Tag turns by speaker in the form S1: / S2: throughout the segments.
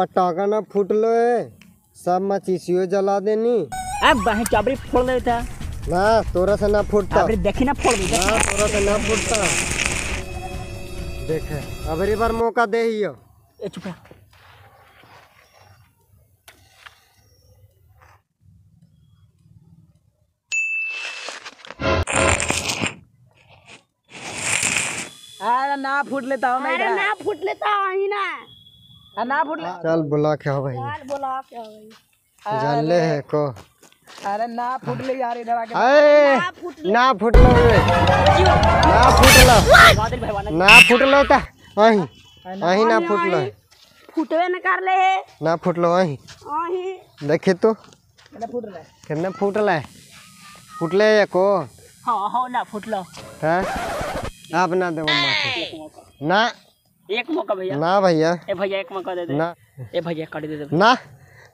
S1: पटाखा ना फूटलो है सब मचीसियो जला देनी।
S2: अब बहन चाबरी फोड़ देता
S1: ना तोरा से ना फूटता।
S2: चाबरी देखी ना फोड़ देता
S1: ना तोरा से ना फूटता। देखे अबरी बार मौका दे हियो
S2: ए चुप रह। अरे ना फूट लेता हूँ मैं
S3: अरे ना फूट लेता वही ना
S2: अरे ना फूट ले।
S1: चल बुला के हो भाई।
S3: यार बोला क्या भाई।
S1: जानले है को।
S2: अरे ना फूट ले यार इधर आके।
S1: अरे। ना फूटलो ना फूटलो ना फूटलो ता अही। अही ना फूटलो
S3: फूटवे न कर ले है।
S1: ना फूटलो अही।
S3: वही
S1: देखे तो।
S2: ना फूट रहा? है
S1: कितना फूटला है फूटले है को?
S2: हाँ हाँ ना फूट लो।
S1: हैं? आप ना माथे। ना।
S2: एक मौका भैया।
S1: ना भैया।
S2: ए भैया एक मौका दे दे।
S1: ना।
S2: ए भैया काट दे दे
S1: ना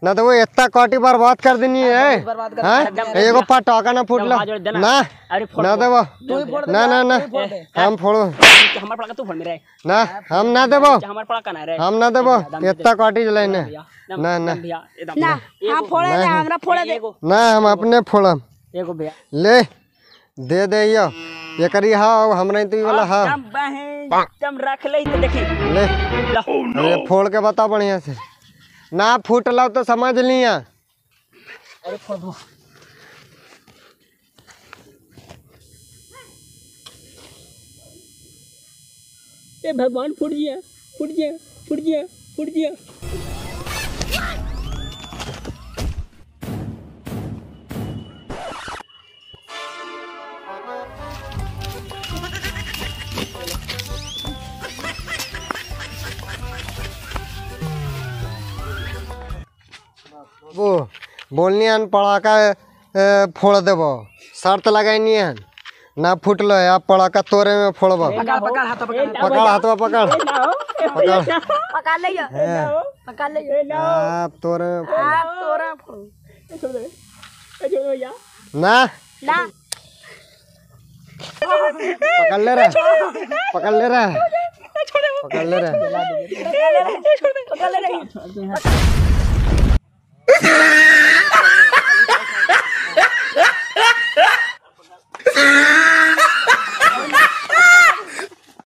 S1: ना तो वो इतना कोटी बर्बाद कर देनी है। हैं एगो पटाखा ना
S2: बाजू देना।
S1: ना
S2: अरे फोड़
S1: ना देवो। ना ना ना। हम फोड़ो।
S2: हमारे पड़ा तू फोड़ मेरे।
S1: ना हम ना देबो
S2: हमारे पड़ा कना रे
S1: हम ना देबो इतना कोटी जलाई ना। ना ना।
S3: ना हाँ फोड़े दे हमरा फोड़े दे।
S1: ना हम अपने फोड़म।
S2: एगो भैया।
S1: ले दे दे यो। ये करी हाँ हमरा तो ई वाला हाँ
S2: तुम रख ले तो देखी।
S1: ले।
S2: ला।
S1: अरे फोड़ के बता बढ़िया से। ना फूटला तो समझ लिया
S2: अरे फोड़ दो। ए भगवान फूट गया फूट गया फूट गया फूट गया।
S1: वो बोलनी हन पड़ाका फोड़ देबो। शर्त लगाई हन ना फूटलो है आप पड़ाका तोरे में फोड़बो।
S2: पकड़ पकड़ हाथ पकड़
S1: पकड़ हाथवा पकड़। पकड़। आप तोरे ना।
S3: ना।
S1: पकड़ ले रहा। पकड़ ले रहा। पकड़ ले रहा।
S3: पका ले रही।